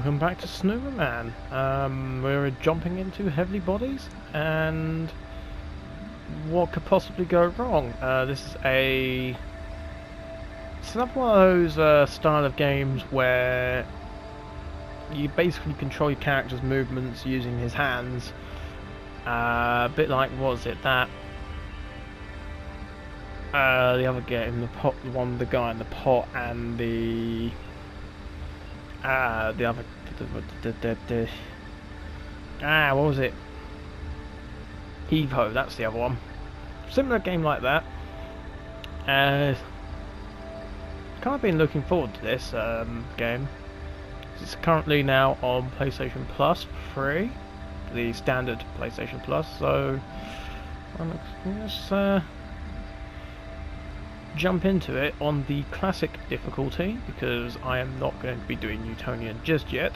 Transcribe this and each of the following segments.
Welcome back to Snoomerman. Um, we're jumping into Heavenly Bodies, and what could possibly go wrong? Uh, this is a it's another one of those uh, style of games where you basically control your character's movements using his hands. Uh, a bit like was it that uh, the other game, the pot, the one, the guy in the pot, and the Ah, the other. The, the, the, ah, what was it? Ho, that's the other one. Similar game like that. Uh, kind of been looking forward to this um, game. It's currently now on PlayStation Plus free, the standard PlayStation Plus. So, um, let's uh, jump into it on the classic difficulty because I am not going to be doing Newtonian just yet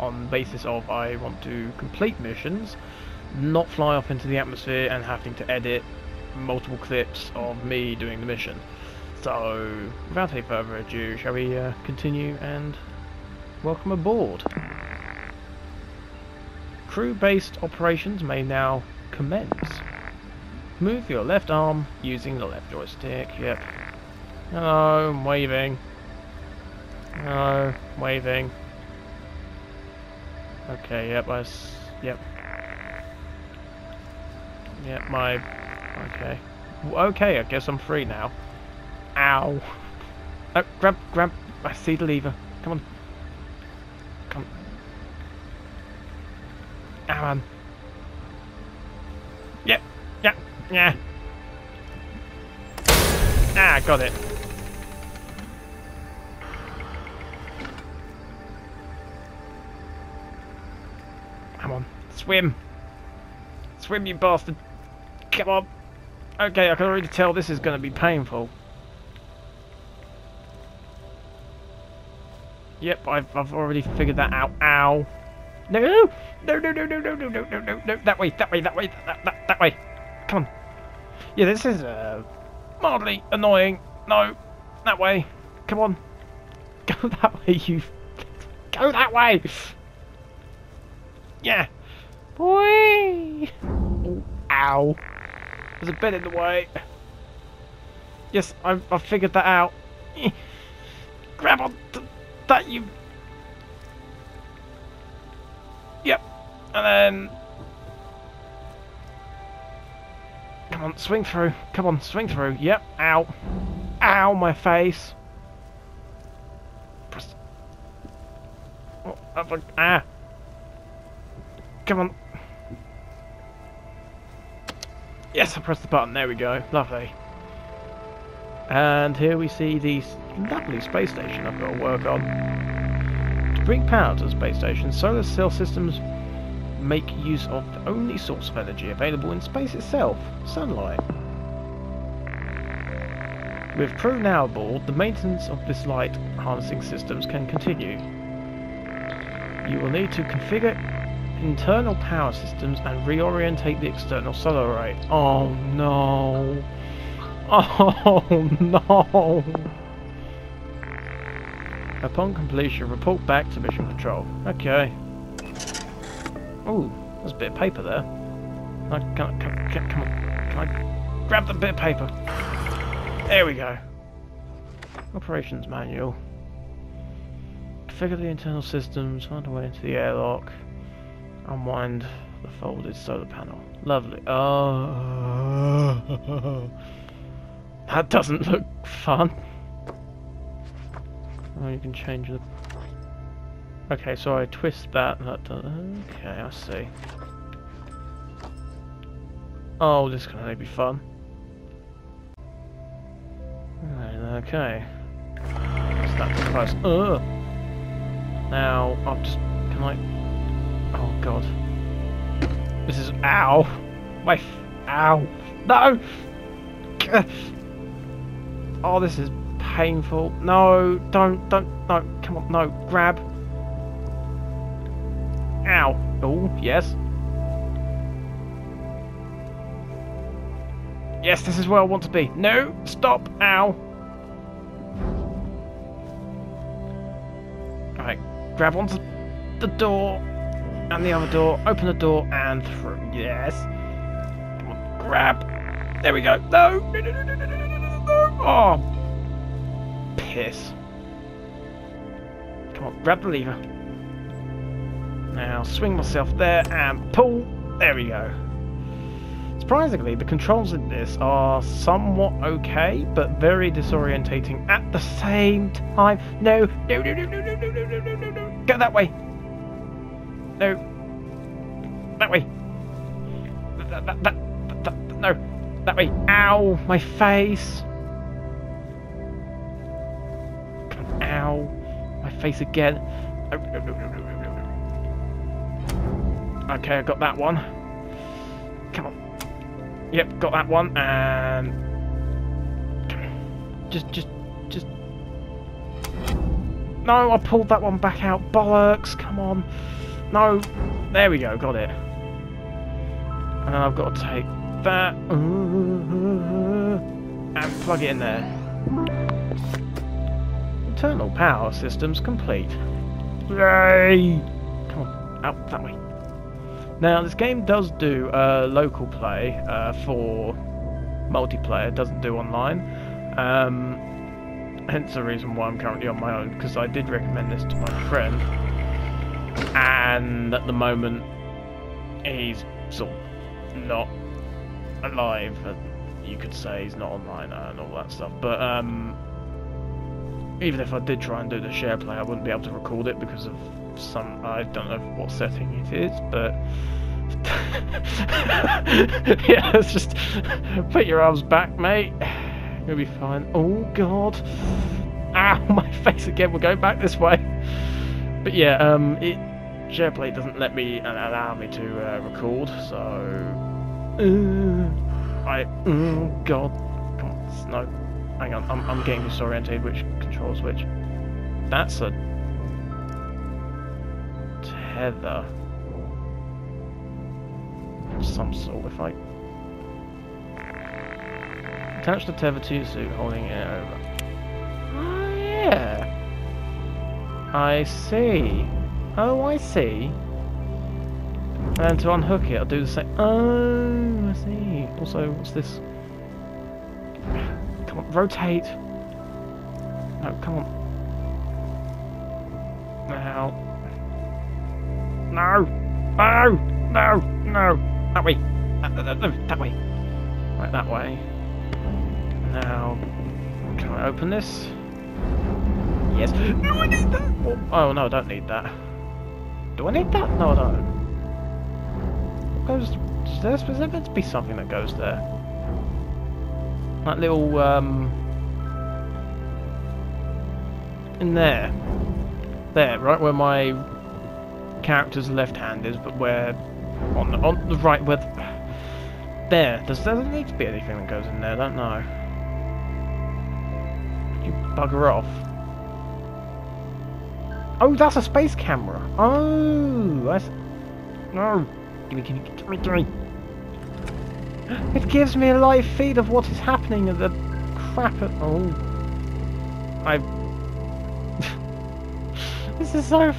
on the basis of I want to complete missions, not fly off into the atmosphere and having to edit multiple clips of me doing the mission. So, without any further ado, shall we uh, continue and welcome aboard. Crew-based operations may now commence. Move your left arm using the left joystick. Yep. Hello, I'm waving. Hello, waving. Okay, yep, I yep. Yep, my... Okay. Okay, I guess I'm free now. Ow. Oh, grab, grab. I see the lever. Come on. Come. Ah, man. Yep, yep, yeah. Ah, got it. Swim. Swim, you bastard. Come on. Okay, I can already tell this is going to be painful. Yep, I've, I've already figured that out. Ow. No, no, no, no, no, no, no, no, no, no, no, that way, that way, that way, that, that, that way. Come on. Yeah, this is, uh, mildly annoying. No, that way. Come on. Go that way, you... Go that way! Yeah. Oh, ow. There's a bed in the way. Yes, I've, I've figured that out. Grab on that, you... Yep. And then... Come on, swing through. Come on, swing through. Yep. Ow. Ow, my face. Press. Oh, ah. Come on. Yes, I pressed the button. There we go. Lovely. And here we see the lovely space station I've got to work on. To bring power to the space station, solar cell systems make use of the only source of energy available in space itself, sunlight. With crew now aboard, the maintenance of this light harnessing systems can continue. You will need to configure internal power systems and reorientate the external solar array. Oh no! Oh no! Upon completion, report back to mission control. Okay. Oh, there's a bit of paper there. I, can, can, can, come on, can I grab the bit of paper? There we go. Operations manual. Configure the internal systems, find a way into the airlock. Unwind the folded solar panel. Lovely. Oh, that doesn't look fun. Oh, you can change the Okay, so I twist that. that does, okay, I see. Oh, this can only be fun. Okay. That's close. Ugh. Now, I'll just... Can I... Oh, God. This is... Ow! My... Ow! No! Oh, this is painful. No, don't, don't, no, come on, no, grab. Ow. Oh, yes. Yes, this is where I want to be. No, stop, ow. Alright, grab onto the door and the other door, open the door and through. Yes. Come on, grab. There we go. No, no, no, no, no, no, no, no, no. Oh, piss. Come on, grab the lever. Now swing myself there and pull. There we go. Surprisingly, the controls in this are somewhat okay, but very disorientating at the same time. No, no, no, no, no, no, no, no, no, no, no. Go that way. No. That way. That, that, that, that, no. That way. Ow, my face. Ow, my face again. No, no, no, no, no, no. Okay, I got that one. Come on. Yep, got that one, and just, just, just. No, I pulled that one back out. Bollocks! Come on. No, there we go. Got it. And then I've got to take that and plug it in there. Internal power systems complete. Yay! Come on, out that way. Now, this game does do uh, local play uh, for multiplayer, it doesn't do online. Um, hence the reason why I'm currently on my own, because I did recommend this to my friend, and at the moment, he's sort of not alive, you could say, he's not online and all that stuff. But um, even if I did try and do the share play, I wouldn't be able to record it because of some I don't know what setting it is, but yeah, it's just put your arms back, mate. You'll be fine. Oh god. Ow, my face again. We're going back this way. But yeah, um, it SharePlay doesn't let me uh, allow me to uh, record, so uh, I. Oh god. On, no. Hang on, I'm, I'm getting disoriented. Which controls which? That's a tether. Of some sort, if I... Attach the tether to your suit, holding it over. Oh, yeah. I see. Oh, I see. And then to unhook it, I'll do the same. Oh, I see. Also, what's this? Come on, rotate. No, come on. Now. No! No! No! No! That way! That, that, that, that way! Right, that way. Now, can I open this? Yes. No, I need that! Oh, no, I don't need that. Do I need that? No, I don't. What goes... Is there, is there meant to be something that goes there? That little, um... In there. There, right where my character's left hand is, but where on the, on the right where the, there. Does there need to be anything that goes in there? I don't know. You bugger off. Oh, that's a space camera. Oh, that's no. Gimme, gimme, gimme, gimme. It gives me a live feed of what is happening at the crap at oh. I. this is so.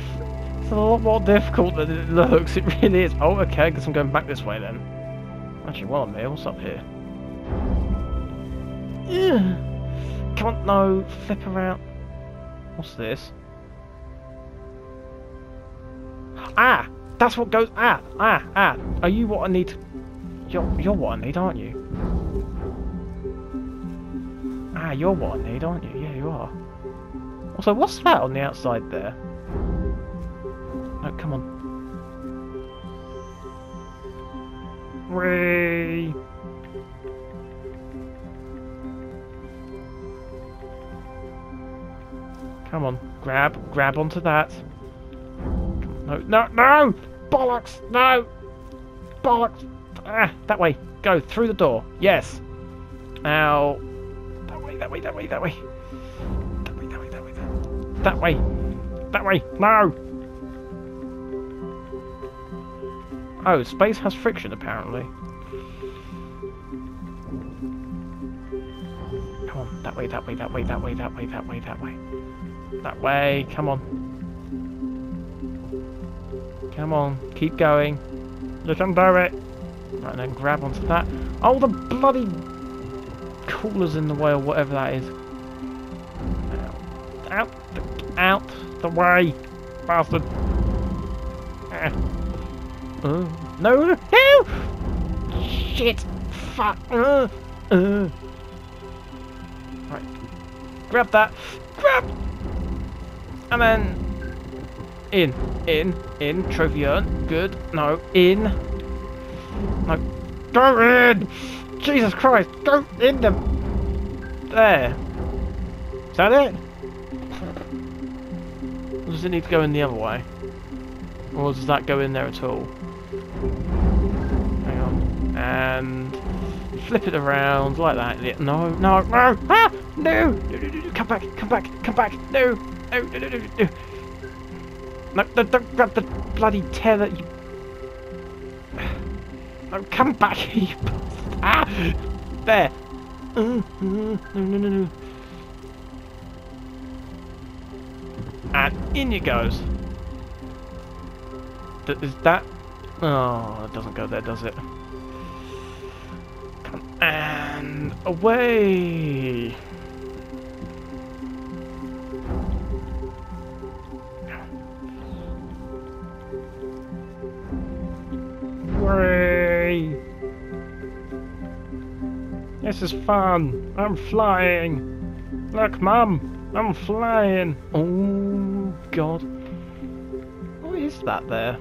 It's a lot more difficult than it looks, it really is. Oh, okay, I guess I'm going back this way then. Actually, while I'm here, what's up here? Yeah. Can't no, flip around. What's this? Ah! That's what goes. Ah! Ah! Ah! Are you what I need. You're, you're what I need, aren't you? Ah, you're what I need, aren't you? Yeah, you are. Also, what's that on the outside there? No, come on. Whee! Come on, grab, grab onto that. No, no, no! Bollocks! No! Bollocks! Ah, that way. Go through the door. Yes. Now, that way, that way, that way, that way. That way, that way, that way, that way. That way. No! Oh, space has friction apparently. Come on, that way, that way, that way, that way, that way, that way, that way. That way, come on. Come on, keep going. Can do it. Right, then grab onto that. Oh, the bloody cooler's in the way or whatever that is. Out, out, the, out the way, bastard. Ah. Uh, no, no! Shit! Fuck! Uh, uh. Right, grab that. Grab! And then in, in, in, urn. Good. No, in. No, go in! Jesus Christ, go in them! There. Is that it? Or does it need to go in the other way? Or does that go in there at all? Hang on. And flip it around like that. No, no, no! Ah! No! No, no, no, no! Come back, come back, come back! No! No, no, no, no, no! No, no, don't grab the bloody tether, you... No, come back, you... Ah! There! Uh, no, no, no, no. And in it goes. Is that... Oh, it doesn't go there, does it? And away! Hooray! This is fun! I'm flying! Look, Mum! I'm flying! Oh, God. What is that there?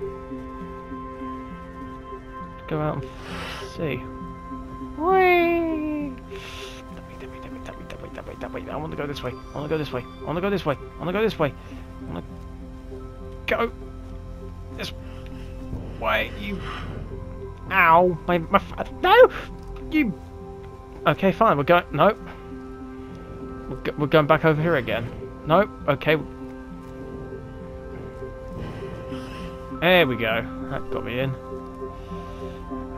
Go out and see. Whee! Way, that way. I want to go this way. I want to go this way. I want to go this way. I want to go this way. I want to go this way. You. Ow! My my. No! You. Okay, fine. We're going. Nope. We're, go, we're going back over here again. Nope. Okay. There we go. That got me in.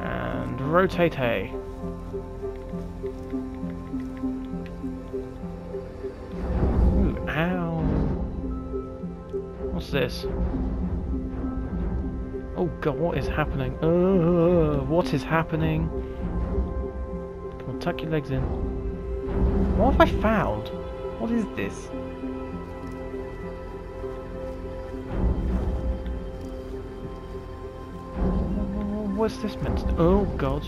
And rotate A. Ooh, ow. What's this? Oh god, what is happening? Uh, what is happening? Come on, tuck your legs in. What have I found? What is this? What's this meant to Oh god.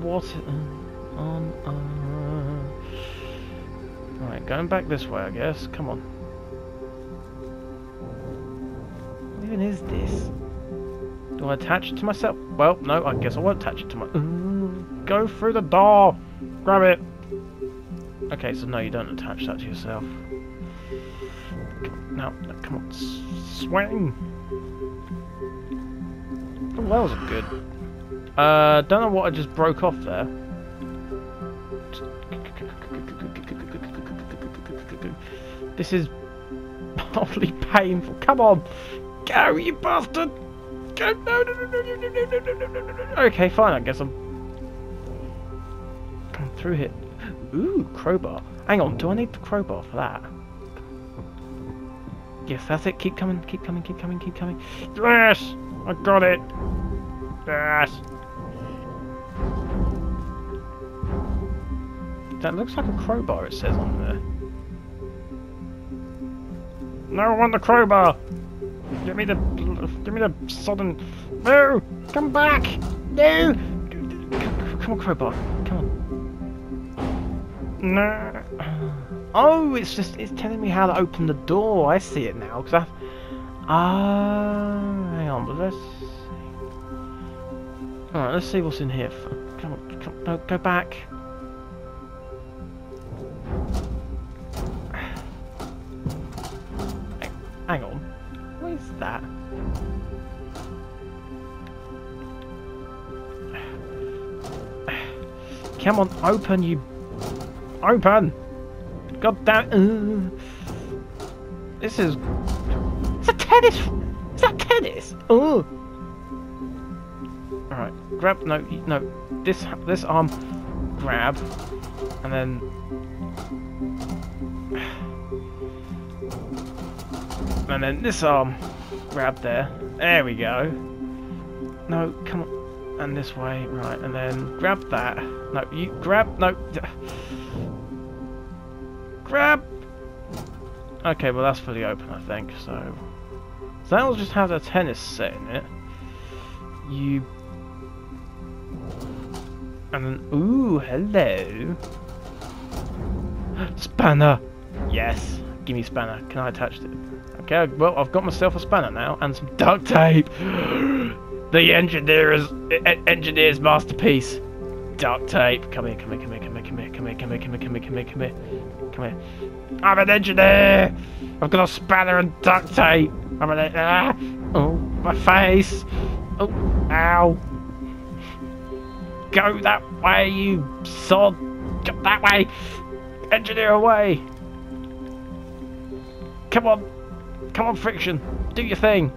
What on uh... Right, going back this way, I guess. Come on. Even is this? Do I attach it to myself? Well, no, I guess I won't attach it to my... Uh, go through the door! Grab it! Okay, so no, you don't attach that to yourself. Now, now, come on, swing! Oh, that was good. Uh, don't know what I just broke off there. This is awfully painful. Come on! Go, you bastard! Go! No, no, no, no, no, no, no, no, no, no, no, no. Okay, fine, I guess I'm... Come through here. Ooh, crowbar. Hang on, do I need the crowbar for that? Yes, that's it. Keep coming, keep coming, keep coming, keep coming. Yes! I got it! Yes! That looks like a crowbar, it says on there. No, I want the crowbar! Give me the... Give me the sodden... No! Come back! No! Come on, crowbar. Come on. No. Oh, it's just it's telling me how to open the door. I see it now because I. Ah, hang on, but let's. All right, let's see what's in here. Come on, come on, no, go back. That? Come on, open, you... Open! God damn... Uh. This is... It's a tennis... Is that tennis? Oh! Alright, grab... No, no. This, this arm... Grab. And then... And then this arm... Grab there. There we go. No, come on and this way, right, and then grab that. No, you grab, no. Grab! Okay, well that's fully open, I think, so... So that will just have a tennis set in it. You... And then, ooh, hello! Spanner! Yes! Give me spanner. Can I attach it? Okay, well, I've got myself a spanner now, and some duct tape! The engineer's engineer's masterpiece. Duct tape. Come here, come here, come here, come here, come here, come here, come here, come here, come here, come here, come here. Come here. I'm an engineer! I've got a spanner and duct tape. I'm an ah! Oh, my face. Oh, ow. Go that way, you sod. Go that way. Engineer away. Come on. Come on, friction. Do your thing.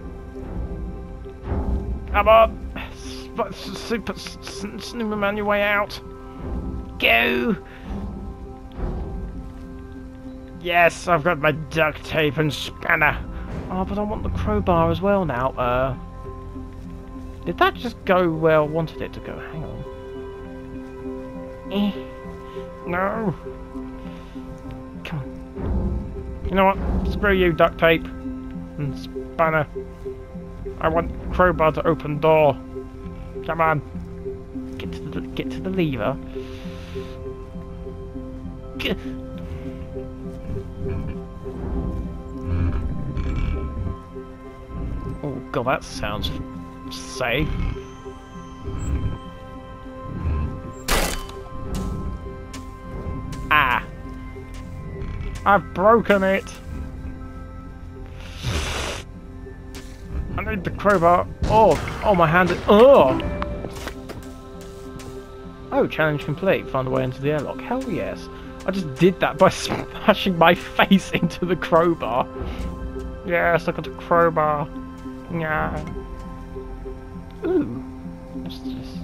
Come on! Super Snoomerman your way out! Go! Yes, I've got my duct tape and spanner. Oh, but I want the crowbar as well now. Uh, did that just go where I wanted it to go? Hang on. Eh. No. Come on. You know what? Screw you, duct tape and spanner. I want crowbar to open door. Come on. Get to the get to the lever. Oh god, that sounds safe. Ah! I've broken it! Need the crowbar. Oh, oh, my hand. Oh! Oh, challenge complete. Find a way into the airlock. Hell yes. I just did that by smashing my face into the crowbar. Yes, I got a crowbar. Yeah. Ooh. What's this?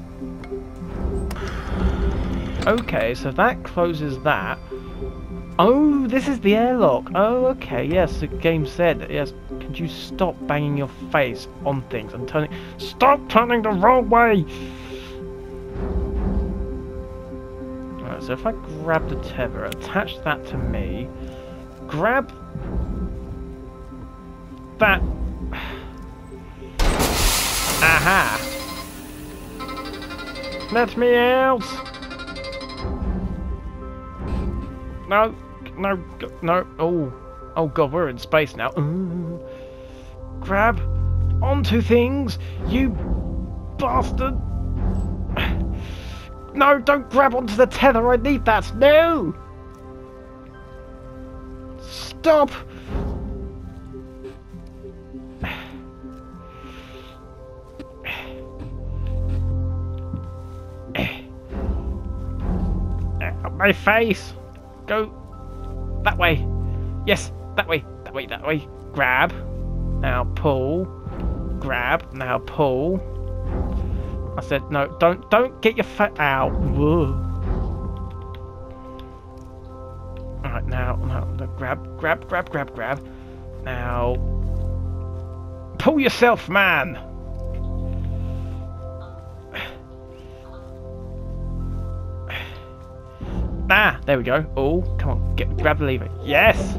Okay, so that closes that. Oh, this is the airlock. Oh, okay. Yes, the game said. Yes. You stop banging your face on things and turning? Stop turning the wrong way. Alright, so if I grab the tether, attach that to me, grab that. Aha! Let me out! No, no, no. Oh, oh God, we're in space now. Grab onto things, you bastard! No, don't grab onto the tether. I need that. No. Stop. My face. Go that way. Yes, that way, that way, that way. Grab. Now pull. Grab. Now pull. I said no. Don't don't get your foot out. Whoa. Alright, now, now, grab, grab, grab, grab, grab. Now pull yourself, man. Ah, there we go. Oh, come on, get grab the lever. Yes.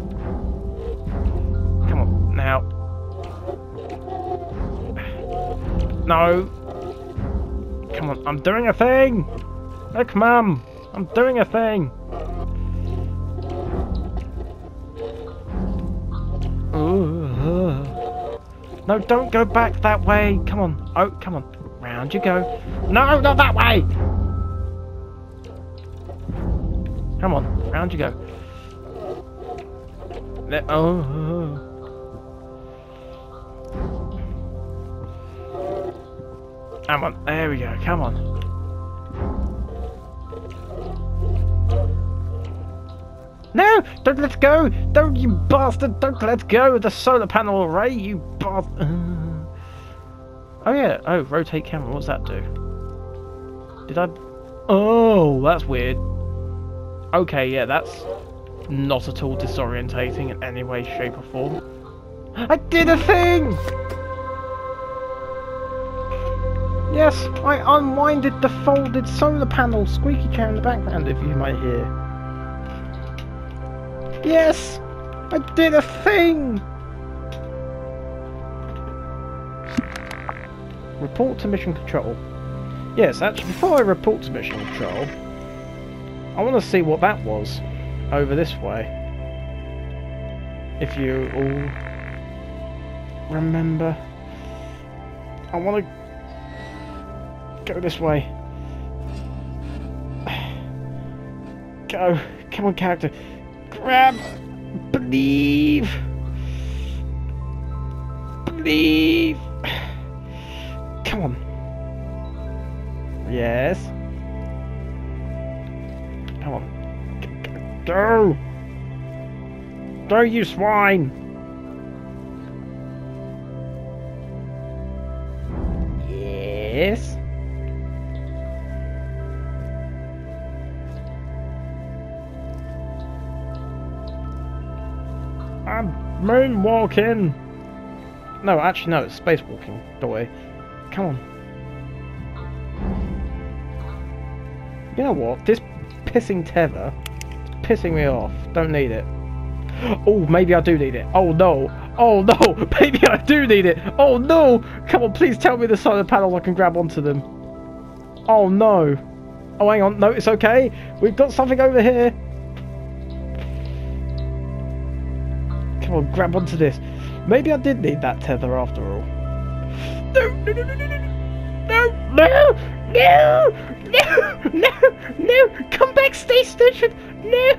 No. Come on, I'm doing a thing. Look, mum, I'm doing a thing. No, don't go back that way. Come on. Oh, come on. Round you go. No, not that way. Come on. Round you go. Oh. Come on. There we go. Come on. No! Don't let go! Don't, you bastard! Don't let go of the solar panel array, you bastard! Uh. Oh yeah, oh, rotate camera, what's that do? Did I... Oh, that's weird. Okay, yeah, that's not at all disorientating in any way, shape or form. I did a thing! Yes, I unwinded the folded solar panel squeaky chair in the background if you might hear. Yes! I did a thing! Report to mission control. Yes, actually, before I report to mission control, I want to see what that was over this way. If you all remember. I want to go this way. Go. Come on, character. Grab. Believe. Believe. Come on. Yes. Come on. Go. Go, you swine. Yes. Moonwalking. No, actually, no, it's spacewalking. Worry. Come on. You know what? This pissing tether is pissing me off. Don't need it. Oh, maybe I do need it. Oh no. Oh no. Maybe I do need it. Oh no. Come on, please tell me the side of the panel I can grab onto them. Oh no. Oh, hang on. No, it's okay. We've got something over here. Come on, grab onto this. Maybe I did need that tether after all. No, no, no, no, no, no, no, no, no, no, no, no, come back, Space Station, no.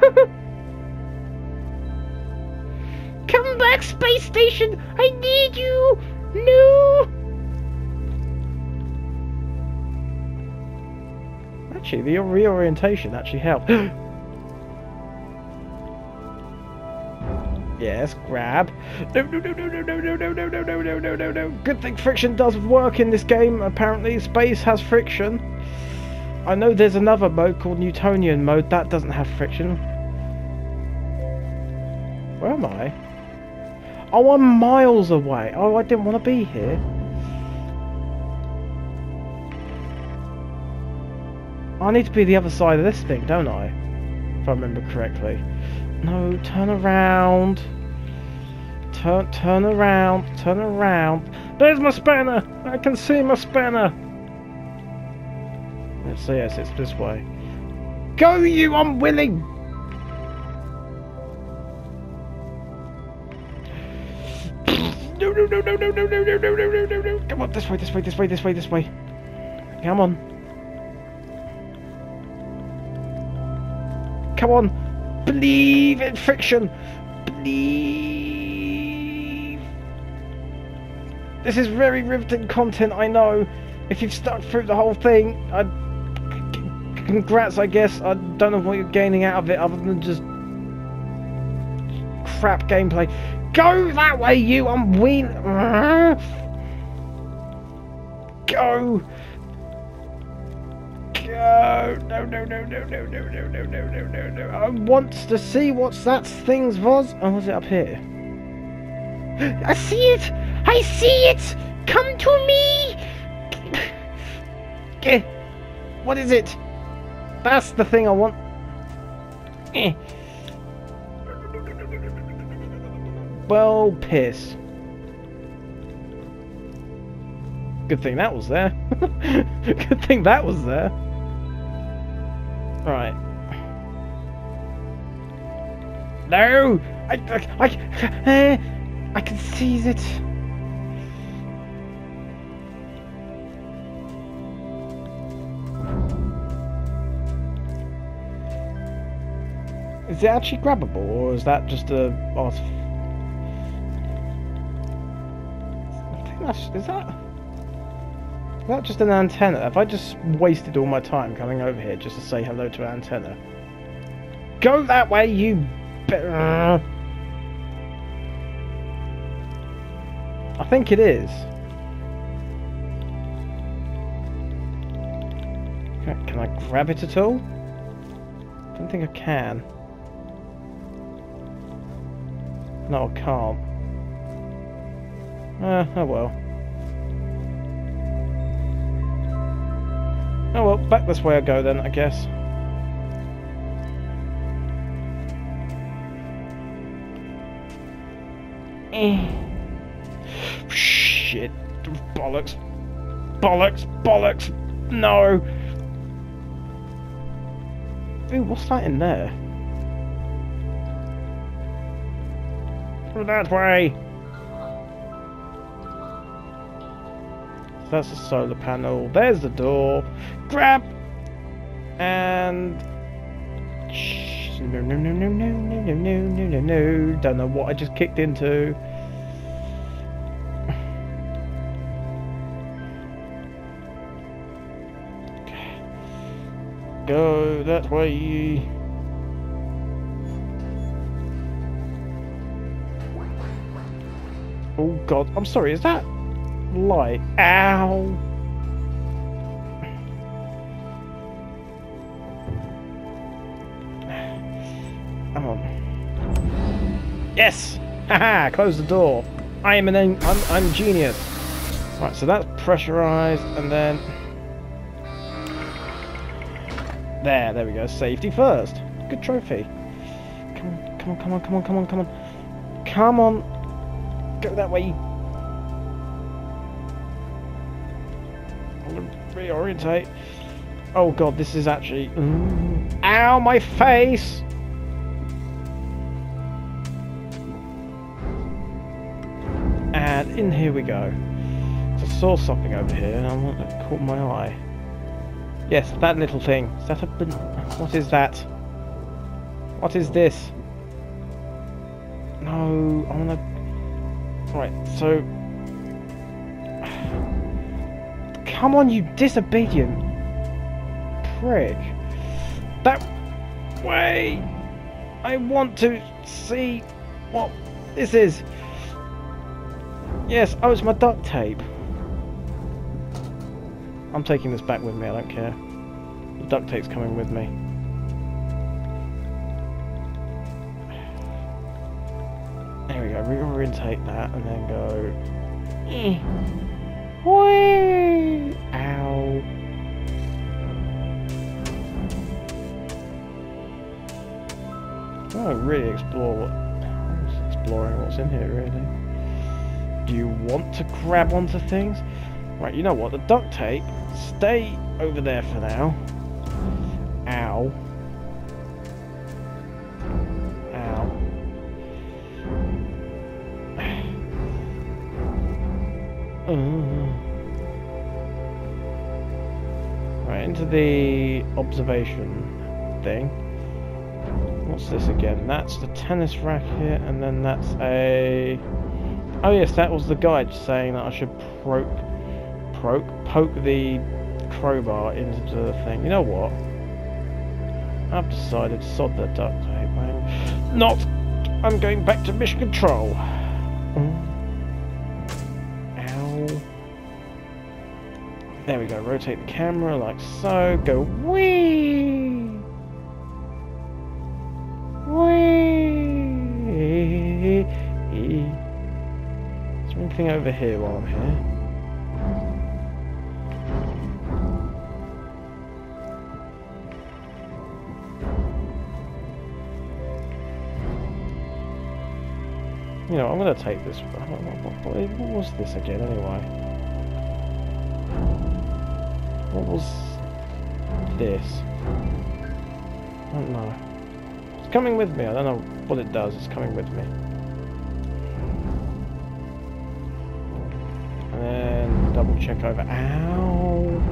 Come back, Space Station, I need you, no. Actually, the reorientation actually helped. Yes, grab. No, no, no, no, no, no, no, no, no, no, no, no, no, no, no. Good thing friction does work in this game. Apparently, space has friction. I know there's another mode called Newtonian mode that doesn't have friction. Where am I? Oh, I'm miles away. Oh, I didn't want to be here. I need to be the other side of this thing, don't I? If I remember correctly. No, turn around. Turn, turn around, turn around. There's my spanner! I can see my spanner! Let's see, yes, it's this way. Go, you unwilling! No, no, no, no, no, no, no, no, no, no, no, no, no. Come on, this way, this way, this way, this way, this way. Come on. Come on. Believe in friction. Believe. This is very riveting content, I know. If you've stuck through the whole thing, I... Congrats, I guess. I don't know what you're gaining out of it other than just... crap gameplay. Go that way, you unween... Go! No, no, no, no, no, no, no, no, no, no, no, no. I want to see what that thing's was. Oh, was it up here? I see it! I see it! Come to me! Eh, What is it? That's the thing I want. Eh. Well, piss. Good thing that was there. Good thing that was there. Right. No! I, I, I, eh, I can seize it. Is it actually grabbable, or is that just a art? I think that's is that. That just an antenna? Have I just wasted all my time coming over here just to say hello to an antenna? Go that way, you. I think it is. Can I, can I grab it at all? I don't think I can. No, I can't. Uh, oh well. Back this way I go then, I guess. Eh. Shit. Bollocks. Bollocks. Bollocks. No. Ooh, what's that in there? That way! That's the solar panel. There's the door. Grab! And... No, no, no, no, no, no, no, no, no, no, no. Don't know what I just kicked into. Go that way. Oh god, I'm sorry, is that light? Ow! Come on. Yes! Haha, close the door. I am an I'm I'm genius. Right, so that's pressurized and then there, there we go. Safety first. Good trophy. Come on, come on, come on, come on, come on, come on. Come on. Go that way. Reorientate. Oh god, this is actually... Ow, my face! And in here we go. I saw something over here and I want to caught my eye. Yes, that little thing. Is that a... What is that? What is this? No, I want to Right, so... Come on, you disobedient prick. That way! I want to see what this is. Yes, oh, it's my duct tape. I'm taking this back with me, I don't care. The duct tape's coming with me. There we go. Reorientate that and then go. Eh. Oh, really explore what. Exploring what's in here, really. Do you want to grab onto things? Right, you know what? The duct tape, stay over there for now. Ow. Ow. Right, into the observation thing. What's this again? That's the tennis racket, and then that's a... Oh yes, that was the guide saying that I should poke, poke, poke the crowbar into the thing. You know what? I've decided, sod the duct tape. Not! I'm going back to mission control. Mm. There we go, rotate the camera like so, go! Over here while I'm here? You know, I'm going to take this. What was this again, anyway? What was this? I don't know. Let's coming with me. I don't know what it does. It's coming with me. And double check over. Ow!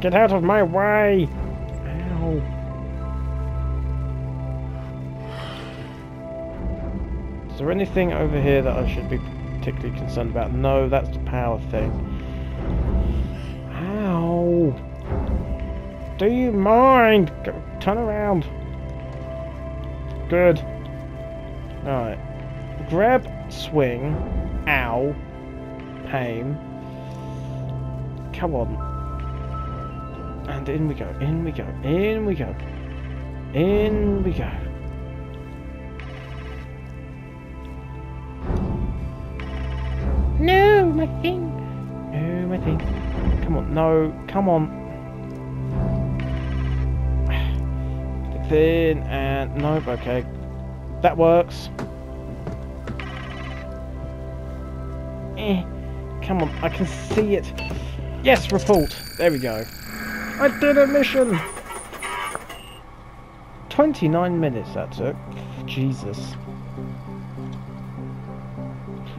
Get out of my way! Ow! Is there anything over here that I should be particularly concerned about? No, that's the power thing. Ow! Do you mind? Go, turn around. Good. Alright. Grab, swing, ow, Come on. And in we go, in we go, in we go. In we go. No, my thing. No, my thing. Come on, no, come on. Thin and nope, okay. That works. Eh. Come on, I can see it. Yes, report. There we go. I did a mission! 29 minutes that took. Jesus.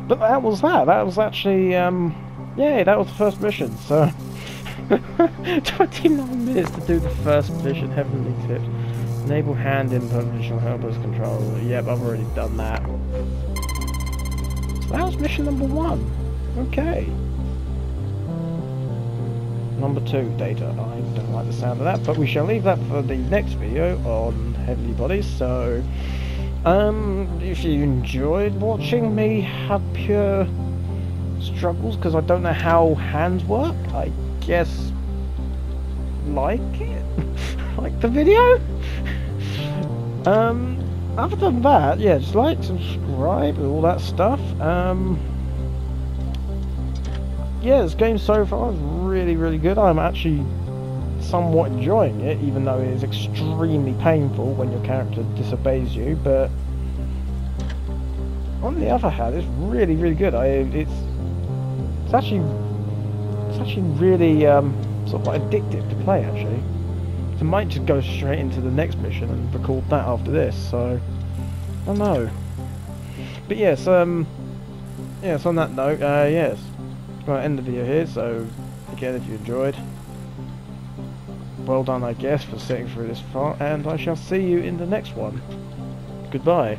But that was that. That was actually, um, yeah, that was the first mission. So, 29 minutes to do the first mission, Heavenly Tips. Enable hand input, visual helpers control. Yep, I've already done that. So that was mission number one. Okay. Number two, data. I don't like the sound of that, but we shall leave that for the next video on Heavenly Bodies. So, um, if you enjoyed watching me have pure struggles, because I don't know how hands work, I guess like it, like the video. um, other than that, yeah, just like, subscribe, all that stuff. Um, yeah, this game so far is really, really good. I'm actually somewhat enjoying it, even though it is extremely painful when your character disobeys you. But on the other hand, it's really, really good. I it's it's actually it's actually really um, sort of like addictive to play. Actually, so I might just go straight into the next mission and record that after this. So I don't know. But yes, um, yes. On that note, uh, yes, I'm gonna end the video here. So again, if you enjoyed well done I guess for sitting through this far and I shall see you in the next one. Goodbye.